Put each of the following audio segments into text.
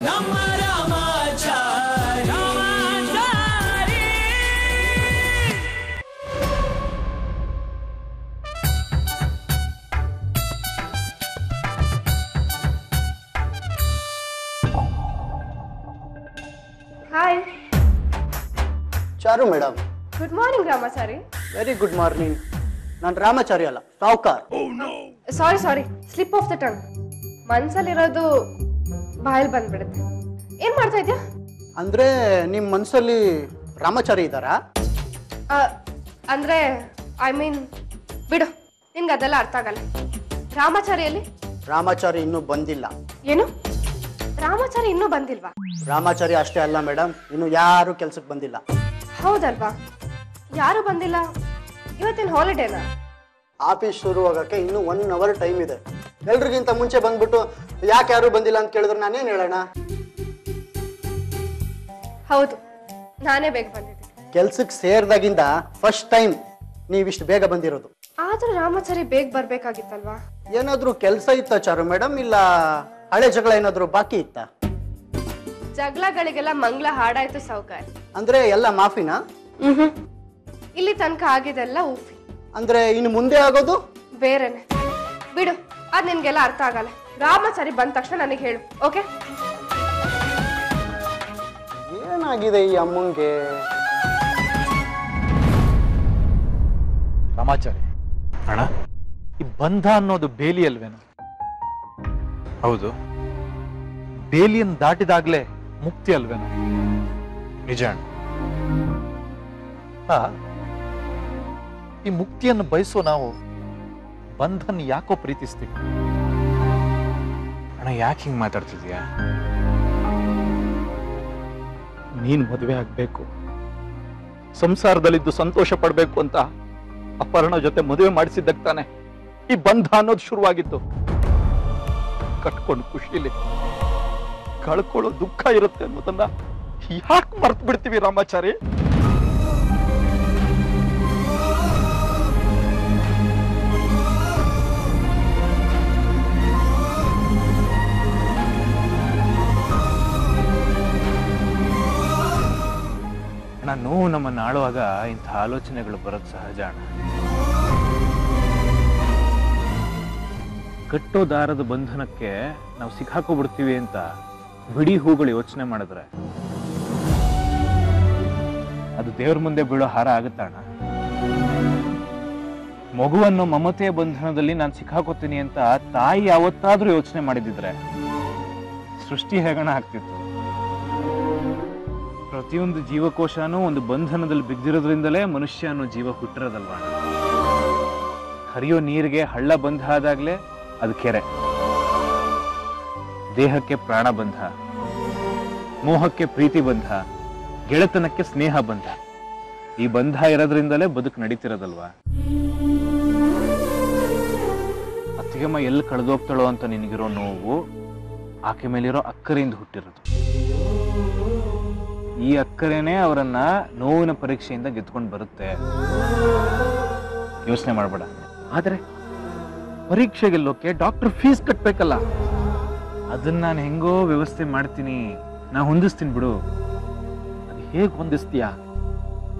ನಮ್ಮ Ramachari hi Charu madam good morning Ramachari very good morning ನಾನು ರಾಮಾಚಾರಿ ಅಲ್ಲ Savkar sorry sorry slip of the tongue ಮನ್ಸಲ್ಲಿರೋದು ಬಾಯಲ್ಲಿ ಬಂದ್ಬಿಡುತ್ತೆ. ಏನ್ ಮಾಡ್ತಾ ಇದ್ಯಾ? ಅಂದ್ರೆ ನಿಮ್ಮ ಮನಸ್ಸಲ್ಲಿ ರಾಮಾಚಾರಿ ಇದ್ದಾರಾ? ಆ, ಅಂದ್ರೆ ಐ ಮೀನ್ ಬಿಡು ನಿನ್ಗೆ ಅದೆಲ್ಲ ಅರ್ಥ ಆಗಲ್ಲ. ರಾಮಾಚಾರಿಯಲ್ಲಿ? ರಾಮಾಚಾರಿ ಇನ್ನೂ ಬಂದಿಲ್ಲ. ಏನು? ರಾಮಾಚಾರಿ ಇನ್ನೂ ಬಂದಿಲ್ವಾ? ರಾಮಾಚಾರಿ ಅಷ್ಟೇ ಅಲ್ಲ ಮೇಡಮ್ ಇನ್ನು ಯಾರು ಕೆಲ್ಸಕ್ಕೆ ಬಂದಿಲ್ಲ. ಹೌದಲ್ವಾ? ಯಾರು ಬಂದಿಲ್ಲ? ಇವತ್ತಿನ ಹಾಲಿಡೇನಾ ಆಫೀಸ್ ಶುರು ಆಗಕ್ಕೆ ಇನ್ನೂ ಒನ್ ಅವರ್ ಟೈಮ್ ಇದೆ. ಎಲ್ರಿಗಿಂತ ಮುಂಚೆ ಬಂದ್ಬಿಟ್ಟು ಯಾಕೆ ಯಾರು ಬಂದಿಲ್ಲ ಅಂತ ಕೇಳಿದ್ರೆ ನಾನೇನ್ ಹೇಳೋಣ ಹೌದು ನಾನೇ ಬೇಗ ಬಂದಿದ್ದೆ ಕೆಲ್ಸಕ್ಕೆ ಸೇರಿದಾಗಿಂದ ಫಸ್ಟ್ ಟೈಮ್ ನೀವಿಷ್ಟು ಬೇಗ ಬಂದಿರೋದು. ಆದ್ರೂ ರಾಮಾಚಾರಿ ಬೇಗ ಬರ್ಬೇಕಾಗಿತ್ತಲ್ವಾ? ಏನಾದ್ರೂ ಕೆಲಸ ಇತ್ತಾ ಚಾರು ಮೇಡಮ್ ಇಲ್ಲ ಹಳೆ ಜಗಳ ಏನಾದ್ರೂ ಬಾಕಿ ಇತ್ತ? ಜಗಳಗಳಿಗೆಲ್ಲ ಮಂಗ್ಲ ಹಾಡಾಯ್ತು ಸಾವುಕಾರ. ಅಂದ್ರೆ ಎಲ್ಲ ಮಾಫಿನಾ? ಇಲ್ಲಿ ತನಕ ಆಗಿದೆಲ್ಲ ಊಫಿ ಅಂದ್ರೆ ಇನ್ನು ಮುಂದೆ ಆಗೋದು? ಬೇರೆನೆ. ಬಿಡು. ಅದ್ ನಿನ್ಗೆಲ್ಲ ಅರ್ಥ ಆಗಲ್ಲ. ರಾಮಾಚಾರಿ ಬಂದ ತಕ್ಷಣ ನನಗೆ ಹೇಳು ಓಕೆ? ಏನಾಗಿದೆ ಈ ಅಮ್ಮಂಗೆ? ರಾಮಾಚಾರಿ. ಅಣ್ಣ? ಈ ಬಂಧ ಅನ್ನೋದು ಬೇಲಿ ಅಲ್ವೇನು? ಹೌದು. ಬೇಲಿಯನ್ನು ದಾಟಿದಾಗ್ಲೇ ಮುಕ್ತಿ ಅಲ್ವೇನು? ನಿಜ ಈ ಮುಕ್ತಿಯನ್ನು ಬಯಸೋ ನಾವು ಬಂಧನ್ ಯಾಕೋ ಪ್ರೀತಿಸ್ತೀವಿ? ಅಣ್ಣ, ಯಾಕೆ ಹಿಂಗೆ ಮಾತಾಡ್ತಿದ್ಯಾ? ನೀನ್ ಮದುವೆ ಆಗ್ಬೇಕು. ಸಂಸಾರದಲ್ಲಿದ್ದು ಸಂತೋಷ ಪಡ್ಬೇಕು ಅಂತ ಅಪರ್ಣ ಜೊತೆ ಮದುವೆ ಮಾಡಿಸಿದ್ದಕ್ಕೆ ತಾನೆ ಈ ಬಂಧ ಅನ್ನೋದು ಶುರುವಾಗಿತ್ತು. ಕಟ್ಕೊಂಡು ಖುಷಿಲಿ ಕಳ್ಕೊಳ್ಳೋ ದುಃಖ ಇರುತ್ತೆ ಅನ್ನೋದನ್ನ ಯಾಕೆ ಮರ್ತು ಬಿಡ್ತೀವಿ ರಾಮಾಚಾರಿ? ಅಣ್ಣ ನೋವು ನಮ್ಮನ್ನು ಆಳುವಾಗ ಇಂಥ ಆಲೋಚನೆಗಳು ಬರೋದು ಸಹಜ, ಅಣ್ಣ. ಕಟ್ಟೋ ದಾರದ ಬಂಧನಕ್ಕೆ ನಾವು ಸಿಕ್ಕಾಕೊಬಿಡ್ತೀವಿ ಅಂತ ಬಿಡಿ ಹೂಗಳು ಯೋಚನೆ ಮಾಡಿದ್ರೆ ಅದು ದೇವ್ರ ಮುಂದೆ ಬೀಳೋ ಹಾರ ಆಗುತ್ತಾ, ಅಣ್ಣ? ಮಗುವನ್ನು ಮಮತೆಯ ಬಂಧನದಲ್ಲಿ ನಾನು ಸಿಕ್ಕಾಕೋತೀನಿ ಅಂತ ತಾಯಿ ಯಾವತ್ತಾದ್ರೂ ಯೋಚನೆ ಮಾಡಿದಿದ್ರೆ ಸೃಷ್ಟಿ ಹೇಗಣ ಆಗ್ತಿತ್ತು? ಪ್ರತಿಯೊಂದು ಜೀವಕೋಶನೂ ಒಂದು ಬಂಧನದಲ್ಲಿ ಬಿದ್ದಿರೋದ್ರಿಂದಲೇ ಮನುಷ್ಯ ಅನ್ನೋ ಜೀವ ಹುಟ್ಟಿರೋದಲ್ವಾ? ಹರಿಯೋ ನೀರಿಗೆ ಹಳ್ಳ ಬಂಧ ಆದಾಗಲೇ ಅದು ಕೆರೆ. ದೇಹಕ್ಕೆ ಪ್ರಾಣ ಬಂಧ, ಮೋಹಕ್ಕೆ ಪ್ರೀತಿ ಬಂಧ, ಗೆಳೆತನಕ್ಕೆ ಸ್ನೇಹ ಬಂಧ. ಈ ಬಂಧ ಇರೋದ್ರಿಂದಲೇ ಬದುಕು ನಡೀತಿರೋದಲ್ವಾ? ಅತ್ತಿಗೆಮ್ಮ ಎಲ್ಲಿ ಕಳೆದೋಗ್ತಾಳೋ ಅಂತ ನಿನಗಿರೋ ನೋವು ಆಕೆ ಮೇಲಿರೋ ಅಕ್ಕರಿಂದ ಹುಟ್ಟಿರೋದು. ಈ ಅಕ್ಕರೇನೆ ಅವರನ್ನ ನೋವಿನ ಪರೀಕ್ಷೆಯಿಂದ ಗೆದ್ಕೊಂಡು ಬರುತ್ತೆ. ಯೋಚನೆ ಮಾಡಬೇಡ. ಆದರೆ ಪರೀಕ್ಷೆ ಗೆಲ್ಲೋಕೆ ಡಾಕ್ಟರ್ ಫೀಸ್ ಕಟ್ಟಬೇಕಲ್ಲ ಅದನ್ನ ನಾನು ಹೆಂಗೋ ವ್ಯವಸ್ಥೆ ಮಾಡ್ತೀನಿ. ನಾ ಹೊಂದಿಸ್ತೀನಿ ಬಿಡು. ಅದು ಹೇಗೆ ಹೊಂದಿಸ್ತೀಯ?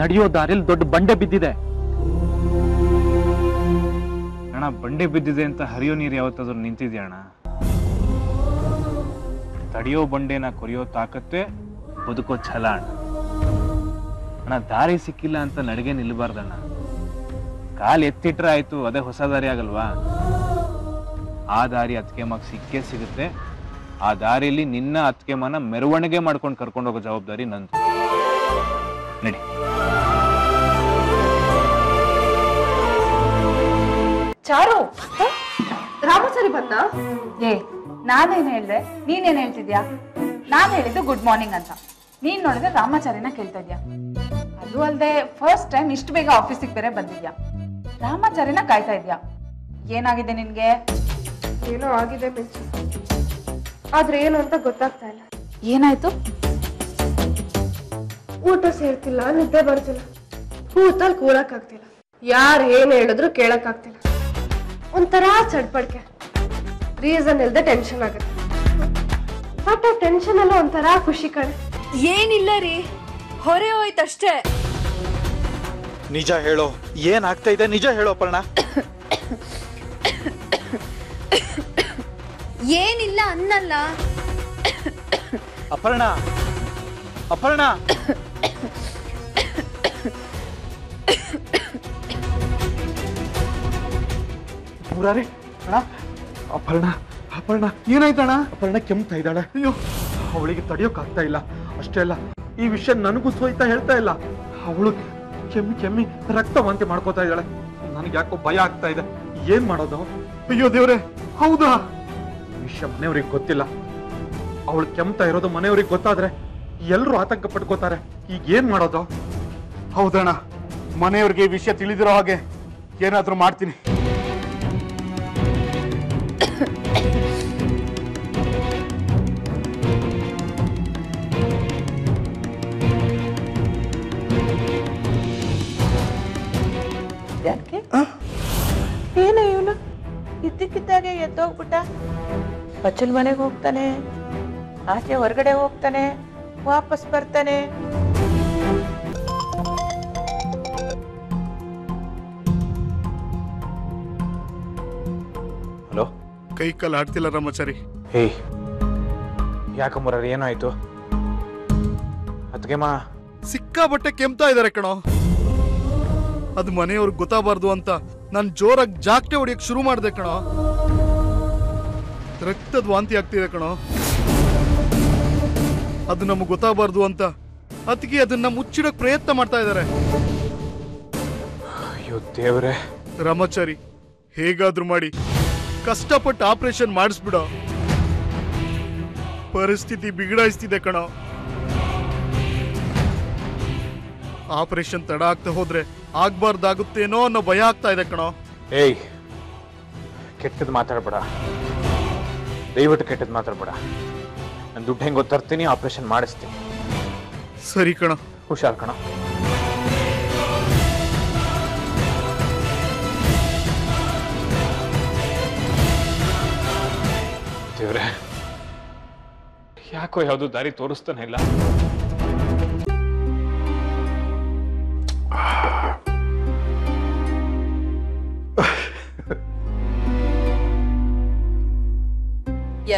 ನಡೆಯೋ ದಾರಿಲಿ ದೊಡ್ಡ ಬಂಡೆ ಬಿದ್ದಿದೆ. ಅಣ್ಣ, ಬಂಡೆ ಬಿದ್ದಿದೆ ಅಂತ ಹರಿಯೋ ನೀರು ಯಾವತ್ತಾದ್ರೂ ನಿಂತಿದ್ಯಾ ಅಣ್ಣ? ತಡಿಯೋ ಬಂಡೆನ ಕೊರಿಯೋ ತಾಕತ್ತೆ ಬದುಕೋ ಛಲ ಅಣ್ಣ. ಅಣ್ಣ ದಾರಿ ಸಿಕ್ಕಿಲ್ಲ ಅಂತ ನಡಿಗೆ ನಿಲ್ಬಾರ್ದಣ್ಣ. ಕಾಲು ಎತ್ತಿಟ್ರೆ ಆಯ್ತು ಅದೇ ಹೊಸ ದಾರಿ ಆಗಲ್ವಾ? ಆ ದಾರಿ ಅತ್ಕೆ ಮಗ ಸಿಕ್ಕೇ ಸಿಗುತ್ತೆ. ಆ ದಾರಿಯಲ್ಲಿ ನಿನ್ನ ಅತ್ಕೆ ಮನ ಮೆರವಣಿಗೆ ಮಾಡ್ಕೊಂಡು ಕರ್ಕೊಂಡು ಹೋಗೋ ಜವಾಬ್ದಾರಿ ನಂದು. ನಡಿ. ಚಾರು ಬಂದ? ಏ ನಾನೇನ್ ಹೇಳ್ದೆ? ನೀನೇನ್ ಹೇಳ್ತಿದ್ಯಾ? ನಾನ್ ಹೇಳಿದ್ದು ಗುಡ್ ಮಾರ್ನಿಂಗ್ ಅಂತ. ನೀನ್ ನೋಡಿದ್ರೆ ರಾಮಾಚಾರ್ಯನ ಕೇಳ್ತಾ ಇದ್ಯಾ? ಅದು ಅಲ್ಲದೆ ಫಸ್ಟ್ ಟೈಮ್ ಇಷ್ಟು ಬೇಗ ಆಫೀಸಿಗೆ ಬೇರೆ ಬಂದಿದ್ಯಾ? ರಾಮಾಚಾರಿನ ಕಾಯ್ತಾ ಇದ್ಯಾ? ಏನಾಗಿದೆ ನಿನ್ಗೆ? ಏನೋ ಆಗಿದೆ ಆದ್ರೆ ಏನು ಅಂತ ಗೊತ್ತಾಗ್ತಾ ಇಲ್ಲ. ಏನಾಯ್ತು? ಊಟ ಸೇರ್ತಿಲ್ಲ ನಿದ್ದೆ ಬರ್ತಿಲ್ಲ. ಕೂತಲ್ಲಿ ಕೂರಕ್ಕಾಗ್ತಿಲ್ಲ. ಯಾರು ಏನ್ ಹೇಳಿದ್ರು ಕೇಳಕ್ ಆಗ್ತಿಲ್ಲ ಒಂಥರ ಚಡ್ಪಡ್ಕೆ. ರೀಸನ್ ಇಲ್ದೆ ಟೆನ್ಷನ್ ಆಗುತ್ತೆ. ಬಟ್ ಆ ಟೆನ್ಷನ್ ಅಲ್ಲ ಒಂಥರ ಖುಷಿ ಕಣೆ. ಏನಿಲ್ಲ ರೀ ಹೊರೆ ಹೋಯ್ತಷ್ಟೇ. ನಿಜ ಹೇಳೋ ಏನಾಗ್ತಾ ಇದೆ? ನಿಜ ಹೇಳೋ ಅಪರ್ಣ. ಏನಿಲ್ಲ ಅನ್ನಲ್ಲ. ಅಪರ್ಣ ಅಪರ್ಣ. ಮುರಾರಿ ಅಣ್ಣ ಅಪರ್ಣ. ಅಪರ್ಣ, ಏನಾಯ್ತಣ್ಣ? ಅಪರ್ಣ ಕೆಮ್ತಾ ಇದ್ದಾಳೆ. ಅಯ್ಯೋ, ಅವಳಿಗೆ ತಡೆಯೋಕ್ಕಾಗ್ತಾ ಇಲ್ಲ. ಅಷ್ಟೇ ಅಲ್ಲ, ಈ ವಿಷಯ ನನಗೂ ಸೋಯ್ತಾ ಹೇಳ್ತಾ ಇಲ್ಲ. ಅವಳು ಕೆಮ್ಮಿ ಕೆಮ್ಮಿ ರಕ್ತ ವಾಂತಿ ಮಾಡ್ಕೋತಾ ಇದ್ದಾಳೆ. ನನಗೆ ಯಾಕೋ ಭಯ ಆಗ್ತಾ ಇದೆ. ಏನ್ ಮಾಡೋದು? ಅಯ್ಯೋ ದೇವ್ರೆ, ಹೌದಾ? ವಿಷಯ ಮನೆಯವ್ರಿಗೆ ಗೊತ್ತಿಲ್ಲ. ಅವಳು ಕೆಮ್ತಾ ಇರೋದು ಮನೆಯವ್ರಿಗೆ ಗೊತ್ತಾದ್ರೆ ಎಲ್ಲರೂ ಆತಂಕ ಪಡ್ಕೋತಾರೆ ಈಗ ಏನ್ ಮಾಡೋದು? ಹೌದಣ್ಣ, ಮನೆಯವ್ರಿಗೆ ಈ ವಿಷಯ ತಿಳಿದಿರೋ ಹಾಗೆ ಏನಾದ್ರೂ ಮಾಡ್ತೀನಿ. ಯಾಕೆ? ಏನ ಇವನು? ಇದ್ದಕ್ಕಿದ್ದಾಗೆ ಎದ್ದೋಗ್ಬಿಟ್ಟ. ಬಚ್ಚಲ್ ಮನೆಗೆ ಹೋಗ್ತಾನೆ ಆಚೆ ಹೊರಗಡೆ ಹೋಗ್ತಾನೆ ವಾಪಸ್ ಬರ್ತಾನೆ. ಹಲೋ? ಕೈ ಕಾಲು ಆಡ್ತಿಲ್ಲ ರಾಮಾಚಾರಿ. ಹೇ ಯಾಕ ಮುರಾರಿ ಏನಾಯ್ತು? ಅದಕ್ಕೆ ಮಾ ಸಿಕ್ಕಾಬಟ್ಟೆ ಕೆಮ್ತಾ ಇದಾರೆ ಕಣೋ. ಅದು ಮನೆಯವ್ರಿಗೆ ಗೊತ್ತಾಗಬಾರ್ದು ಅಂತ ನಾನು ಜೋರಾಗಿ ಜಾಕ್ಟೆ ಹೊಡಿಯಕ್ ಶುರು ಮಾಡಿದೆ ಕಣೋ. ರಕ್ತದ ವಾಂತಿ ಆಗ್ತಿದೆ ಕಣೋ. ಅದು ನಮಗೆ ಗೊತ್ತಾಗಬಾರ್ದು ಅಂತ ಅದಕ್ಕೆ ಅದನ್ನ ಮುಚ್ಚಿಡಕ್ ಪ್ರಯತ್ನ ಮಾಡ್ತಾ ಇದ್ದಾರೆ ಅಯ್ಯೋ ದೇವ್ರೆ. ರಾಮಾಚಾರಿ ಹೇಗಾದ್ರೂ ಮಾಡಿ. ಕಷ್ಟಪಟ್ಟು ಆಪರೇಷನ್ ಮಾಡಿಸ್ಬಿಡ. ಪರಿಸ್ಥಿತಿ ಬಿಗಡಾಯಿಸ್ತಿದೆ ಕಣೋ. ಆಪರೇಷನ್ ತಡ ಆಗ್ತಾ ಹೋದ್ರೆ ಆಗ್ಬಾರ್ದಾಗುತ್ತೇನೋ ಅನ್ನೋ ಭಯ ಆಗ್ತಾ ಇದೆ ಕಣೋ. ಏಯ್ ಕೆಟ್ಟದ್ ಮಾತಾಡ್ಬೇಡ. ದಯವಿಟ್ಟು ಕೆಟ್ಟದ್ ಮಾತಾಡ್ಬೇಡ. ನಾನು ದುಡ್ಡು ಹೆಂಗೋ ತರ್ತೀನಿ ಆಪರೇಷನ್ ಮಾಡಿಸ್ತೀನಿ. ಸರಿ ಕಣ. ಹುಷಾರ್ ಕಣ. ದೇವ್ರೆ ಯಾಕೋ ಯಾವುದು ದಾರಿ ತೋರಿಸ್ತಾನೆ ಇಲ್ಲ?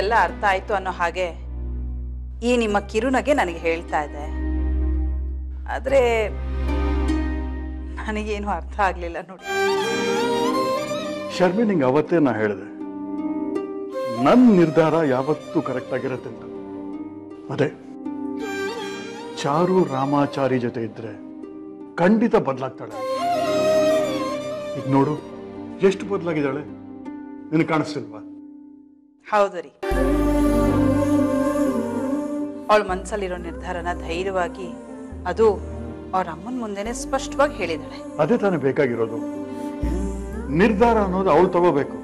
ಎಲ್ಲ ಅರ್ಥ ಆಯ್ತು ಅನ್ನೋ ಹಾಗೆ ಈ ನಿಮ್ಮ ಕಿರುನಗೆ ನನಗೆ ಹೇಳ್ತಾ ಇದೆ. ಆದ್ರೆ ನನಗೇನು ಅರ್ಥ ಆಗ್ಲಿಲ್ಲ ನೋಡಿ. ಶರ್ಮಿ, ನಿಂಗೆ ಅವತ್ತೇ ನಾ ಹೇಳಿದೆ. ನನ್ನ ನಿರ್ಧಾರ ಯಾವತ್ತೂ ಕರೆಕ್ಟ್ ಆಗಿರುತ್ತೆ ಅಂತ. ಅದೇ, ಚಾರು ರಾಮಾಚಾರಿ ಜೊತೆ ಇದ್ರೆ ಖಂಡಿತ ಬದಲಾಗ್ತಾಳೆ. ಈಗ ನೋಡು, ಎಷ್ಟು ಬದಲಾಗಿದ್ದಾಳೆ? ನಿನಗೆ ಕಾಣಿಸ್ತಿಲ್ವಾ? ಹೌದು ರೀ. ಅವಳ ಮನ್ಸಲ್ಲಿರೋ ನಿರ್ಧಾರನ ಧೈರ್ಯವಾಗಿ ಅದು ಅವ್ರ ಅಮ್ಮನ ಮುಂದೆನೆ ಸ್ಪಷ್ಟವಾಗಿ ಹೇಳಿದಾಳೆ ಅದೇ ತಾನೇ ಬೇಕಾಗಿರೋದು. ನಿರ್ಧಾರ ಅನ್ನೋದು ಅವಳು ತಗೋಬೇಕು.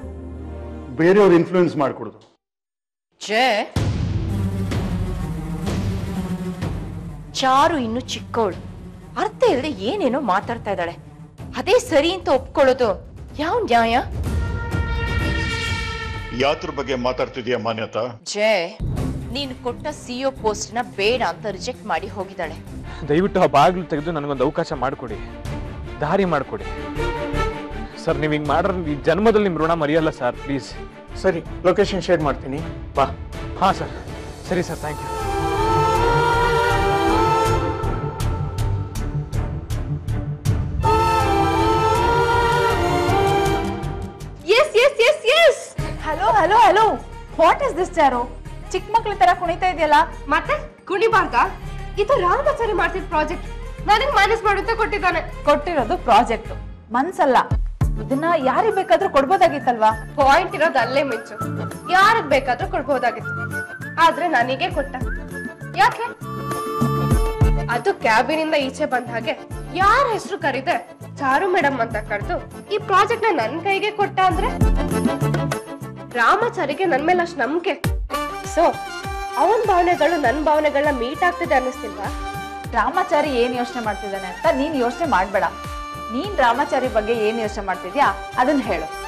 ಬೇರೆಯವ್ರ ಇನ್ಫ್ಲೂಯೆನ್ಸ್ ಮಾಡಿಕೊಡುದು. ಜೇ. ಚಾರು ಇನ್ನು ಚಿಕ್ಕವಳು ಅರ್ಥ ಇಲ್ಲದೆ ಏನೇನೋ ಮಾತಾಡ್ತಾ ಇದ್ದಾಳೆ. ಅದೇ ಸರಿ ಅಂತ ಒಪ್ಕೊಳ್ಳೋದು. ಯಾವ ನ್ಯಾಯ? ಯಾತ್ರ ಬಗ್ಗೆ ಮಾತಾಡ್ತಿದ್ಯಾ ಮಾನ್ಯತಾ? ಜಯ ನೀನು ಕೊಟ್ಟ ಸಿಒ ಪೋಸ್ಟ್ನ ಬೇಡ ಅಂತ ರಿಜೆಕ್ಟ್ ಮಾಡಿ ಹೋಗಿದ್ದಾಳೆ. ದಯವಿಟ್ಟು ಆ ಬಾಗಿಲು ತೆಗೆದು ನನಗೊಂದು ಅವಕಾಶ ಮಾಡಿಕೊಡಿ. ದಾರಿ ಮಾಡಿಕೊಡಿ. ಸರ್ ನೀವು ಹಿಂಗೆ ಮಾಡ್ರೆ ಈ ಜನ್ಮದಲ್ಲಿ ನಿಮ್ಮ ಋಣ ಮರಿಯಲ್ಲ ಸರ್ ಪ್ಲೀಸ್. ಸರಿ ಲೊಕೇಶನ್ ಶೇರ್ ಮಾಡ್ತೀನಿ. ಬಾ. ಹಾಂ ಸರ್. ಸರಿ sir thank you hello hello what is this Charu ಚಿಕ್ಕ ಮಕ್ಳ ತರ ಕುಣಿತಾ ಇದೆಯಲ್ಲ? ಮತ್ತೆ? ಕುಣಿಬಾರ್ದ ಇದು ರಾಮಾಚಾರಿ ಮಾಡ್ತಿದ್ ಪ್ರಾಜೆಕ್ಟ್. ನನಗ್ ಮ್ಯಾನೇಜ್ ಮಾಡುತ್ತೆ ಕೊಟ್ಟಿದ್ದಾನೆ. ಕೊಟ್ಟಿರೋದು ಪ್ರಾಜೆಕ್ಟ್. ಮನ್ಸಲ್ಲ. ಇದನ್ನ ಯಾರಿಗ್ ಬೇಕಾದ್ರೂ ಕೊಡ್ಬೋದಾಗಿತ್ತಲ್ವಾ? ಪಾಯಿಂಟ್ ಇರೋದು ಅಲ್ಲೇ ಮಿಂಚು. ಯಾರಿಗ್ ಬೇಕಾದ್ರೂ ಕೊಡ್ಬೋದಾಗಿತ್ತು. ಆದ್ರೆ ನನಗೆ ಕೊಟ್ಟ. ಯಾಕೆ? ಅದು ಕ್ಯಾಬಿನಿಂದ ಈಚೆ ಬಂದ ಹಾಗೆ ಯಾರ ಹೆಸರು ಕರೀದೆ ಚಾರು ಮೇಡಮ್ ಅಂತ ಕರೆದು ಈ ಪ್ರಾಜೆಕ್ಟ್ನ ನನ್ ಕೈಗೆ ಕೊಟ್ಟ ಅಂದ್ರೆ? ರಾಮಾಚಾರಿಗೆ ನನ್ ಮೇಲೆ ಅಷ್ಟು ನಂಬಿಕೆ. ಸೊ ಅವನ್ ಭಾವನೆಗಳು ನನ್ ಭಾವನೆಗಳನ್ನ ಮೀಟ್ ಆಗ್ತಿದೆ ಅನ್ನಿಸ್ತಿಲ್ವಾ? ರಾಮಾಚಾರಿ ಏನ್ ಯೋಚನೆ ಮಾಡ್ತಿದ್ದಾನೆ ಅಂತ ನೀನ್ ಯೋಚನೆ ಮಾಡ್ಬೇಡ. ನೀನ್ ರಾಮಾಚಾರಿ ಬಗ್ಗೆ ಏನ್ ಯೋಚನೆ ಮಾಡ್ತಿದ್ಯಾ? ಅದನ್ನ ಹೇಳು.